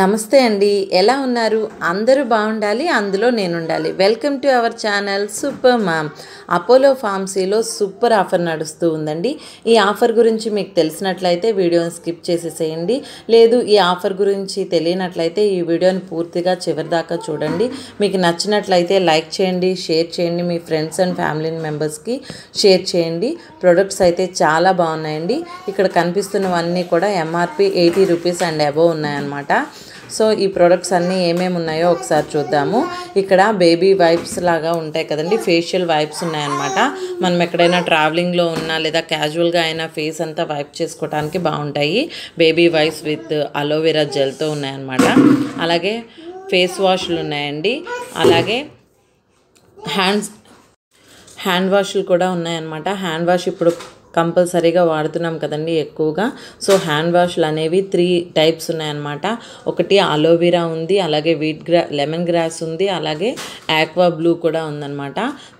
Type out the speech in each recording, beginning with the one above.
నమస్తే అండి. ఎలా ఉన్నారు? అందరూ బాగుండాలి అందులో నేను ఉండాలి welcome to our channel super mom. Apollo ఫార్మసీలో super offer నడుస్తూ ఉందండి. ఈ ఆఫర్ గురించి మీకు తెలిసినట్లయితే వీడియోని స్కిప్ చేసేసేయండి. లేదు ఈ ఆఫర్ గురించి తెలియనట్లయితే ఈ వీడియోని పూర్తిగా చివరి దాకా చూడండి. మీకు నచ్చినట్లయితే లైక్ చేయండి షేర్ చేయండి మీ ఫ్రెండ్స్ అండ్ ఫ్యామిలీ మెంబర్స్కి షేర్ చేయండి. ప్రొడక్ట్స్ అయితే చాలా బాగున్నాయండి. ఇక్కడ కనిపిస్తున్నవన్నీ కూడా MRP eighty rupees and above ఉన్నాయన్నమాట. సో ఈ ప్రోడక్ట్స్ అన్నీ ఏమేమి ఉన్నాయో ఒకసారి చూద్దాము. ఇక్కడ బేబీ వైప్స్ లాగా ఉంటాయి కదండి ఫేషియల్ వైప్స్ ఉన్నాయన్నమాట. మనం ఎక్కడైనా ట్రావెలింగ్లో ఉన్నా లేదా క్యాజువల్గా అయినా ఫేస్ అంతా వైప్ చేసుకోవడానికి బాగుంటాయి. Baby wipes with aloe vera జెల్తో ఉన్నాయన్నమాట. అలాగే ఫేస్ వాష్లు ఉన్నాయండి. అలాగే హ్యాండ్స్ హ్యాండ్ వాష్లు కూడా ఉన్నాయన్నమాట. హ్యాండ్ వాష్ ఇప్పుడు కంపల్సరీగా వాడుతున్నాం కదండి ఎక్కువగా. సో హ్యాండ్ వాష్లు అనేవి త్రీ టైప్స్ ఉన్నాయన్నమాట. ఒకటి అలోవెరా ఉంది అలాగే వీట్ గ్రా లెమన్ గ్రాస్ ఉంది అలాగే ఆక్వా బ్లూ కూడా ఉందన్నమాట.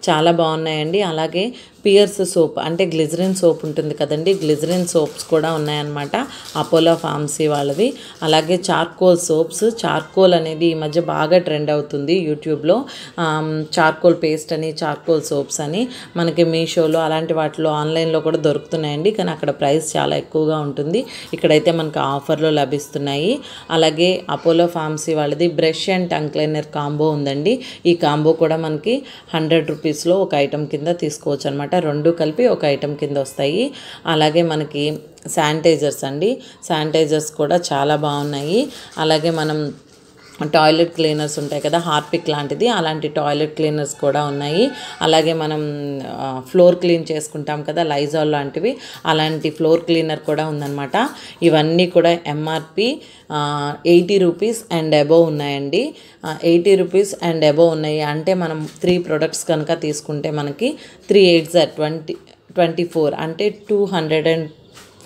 చాలా బాగున్నాయండి. అలాగే పియర్స్ సోప్ అంటే గ్లిజరిన్ సోప్ ఉంటుంది కదండి గ్లిజరిన్ సోప్స్ కూడా ఉన్నాయన్నమాట అపోలో ఫార్మసీ వాళ్ళది అలాగే చార్కోల్ సోప్స్ చార్కోల్ అనేది ఈ మధ్య బాగా ట్రెండ్ అవుతుంది యూట్యూబ్లో. చార్కోల్ పేస్ట్ అని చార్కోల్ సోప్స్ అని మనకి మీషోలో అలాంటి వాటిలో ఆన్లైన్లో కూడా దొరుకుతున్నాయండి కానీ అక్కడ ప్రైస్ చాలా ఎక్కువగా ఉంటుంది. ఇక్కడైతే మనకు ఆఫర్లో లభిస్తున్నాయి. అలాగే అపోలో ఫార్మసీ వాళ్ళది brush and tongue cleaner combo ఉందండి. ఈ కాంబో కూడా మనకి హండ్రెడ్ రూపీస్లో ఒక ఐటెం కింద తీసుకోవచ్చు అనమాట రెండు కలిపి ఒక ఐటెం కింద వస్తాయి. అలాగే మనకి శానిటైజర్స్ అండి. శానిటైజర్స్ కూడా చాలా బాగున్నాయి. అలాగే మనం టాయిలెట్ క్లీనర్స్ ఉంటాయి కదా హార్పిక్ లాంటిది అలాంటి టాయిలెట్ క్లీనర్స్ కూడా ఉన్నాయి. అలాగే మనం ఫ్లోర్ క్లీన్ చేసుకుంటాం కదా లైజాల్ లాంటివి అలాంటి ఫ్లోర్ క్లీనర్ కూడా ఉందన్నమాట. ఇవన్నీ కూడా MRP eighty rupees and above ఉన్నాయండి. ఎయిటీ రూపీస్ అండ్ అబోవ్ ఉన్నాయి. అంటే మనం త్రీ ప్రొడక్ట్స్ కనుక తీసుకుంటే మనకి three eight twenty twenty four అంటే two hundred and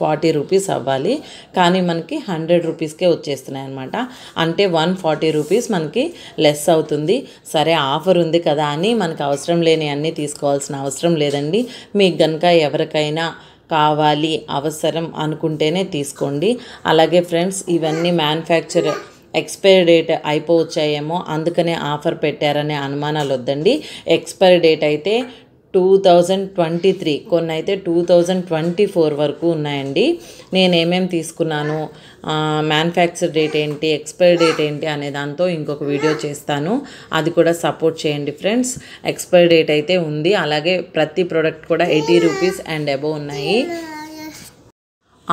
forty rupees అవ్వాలి. కానీ మనకి హండ్రెడ్ రూపీస్కే వచ్చేస్తున్నాయి అనమాట అంటే వన్ ఫార్టీ రూపీస్ మనకి లెస్ అవుతుంది. సరే ఆఫర్ ఉంది కదా అని మనకు అవసరం లేని అన్నీ తీసుకోవాల్సిన అవసరం లేదండి. మీకు కనుక ఎవరికైనా కావాలి అవసరం అనుకుంటేనే తీసుకోండి. అలాగే ఫ్రెండ్స్ ఇవన్నీ మ్యానుఫ్యాక్చర్ ఎక్స్పైరీ డేట్ అయిపోవచ్చాయేమో అందుకనే ఆఫర్ పెట్టారనే అనుమానాలు వద్దండి ఎక్స్పైరీ డేట్ అయితే టూ థౌజండ్ ట్వంటీ త్రీ కొన్ని అయితే టూ థౌజండ్ ట్వంటీ ఫోర్ వరకు ఉన్నాయండి. నేను ఏమేమి తీసుకున్నాను మ్యానుఫ్యాక్చర్ డేట్ ఏంటి ఎక్స్పైరీ డేట్ ఏంటి అనే దాంతో ఇంకొక వీడియో చేస్తాను. అది కూడా సపోర్ట్ చేయండి ఫ్రెండ్స్ ఎక్స్పైరీ డేట్ అయితే ఉంది. అలాగే ప్రతి ప్రోడక్ట్ కూడా ఎయిటీ రూపీస్ అండ్ అబోవ్ ఉన్నాయి.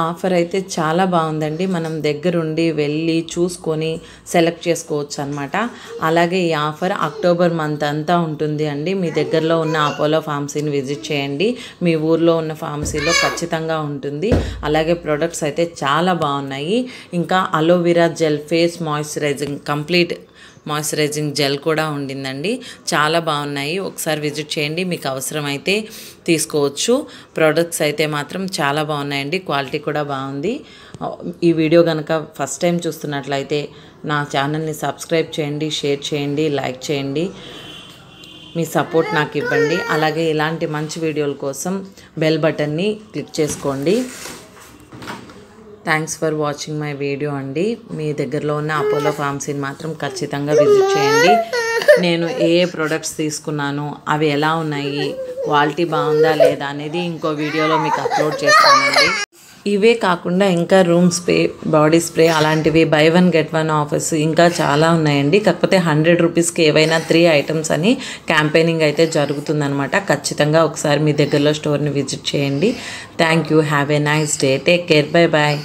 ఆఫర్ అయితే చాలా బాగుందండి. మనం దగ్గరుండి వెళ్ళి చూసుకొని సెలెక్ట్ చేసుకోవచ్చు అనమాట అలాగే ఈ ఆఫర్ అక్టోబర్ మంత్ అంతా ఉంటుంది అండి. మీ దగ్గరలో ఉన్న అపోలో ఫార్మసీని విజిట్ చేయండి. మీ ఊర్లో ఉన్న ఫార్మసీలో ఖచ్చితంగా ఉంటుంది. అలాగే ప్రొడక్ట్స్ అయితే చాలా బాగున్నాయి. ఇంకా aloe vera gel face moisturising complete moisturising gel కూడా ఉండిందండి. చాలా బాగున్నాయి. ఒకసారి విజిట్ చేయండి. మీకు అవసరమైతే తీసుకోవచ్చు. ప్రోడక్ట్స్ అయితే మాత్రం చాలా బాగున్నాయండి. క్వాలిటీ కూడా బాగుంది. ఈ వీడియో కనుక ఫస్ట్ టైం చూస్తున్నట్లయితే నా ఛానల్ని సబ్స్క్రైబ్ చేయండి షేర్ చేయండి లైక్ చేయండి. మీ సపోర్ట్ నాకు ఇవ్వండి. అలాగే ఇలాంటి మంచి వీడియోల కోసం బెల్ బటన్ని క్లిక్ చేసుకోండి. Thanks for watching my video అండి. మీ దగ్గరలో ఉన్న అపోలో ఫార్మసీని మాత్రం ఖచ్చితంగా విజిట్ చేయండి. నేను ఏ ఏ ప్రొడక్ట్స్ తీసుకున్నాను అవి ఎలా ఉన్నాయి క్వాలిటీ బాగుందా లేదా అనేది ఇంకో వీడియోలో మీకు అప్లోడ్ చేస్తానండి. ఇవే కాకుండా ఇంకా రూమ్ స్ప్రే బాడీ స్ప్రే అలాంటివి buy one get one offers ఇంకా చాలా ఉన్నాయండి. కాకపోతే హండ్రెడ్ రూపీస్కి ఏవైనా త్రీ ఐటమ్స్ అని క్యాంపెయినింగ్ అయితే జరుగుతుందనమాట ఖచ్చితంగా ఒకసారి మీ దగ్గరలో స్టోర్ని విజిట్ చేయండి. Thank you have a nice day take care bye bye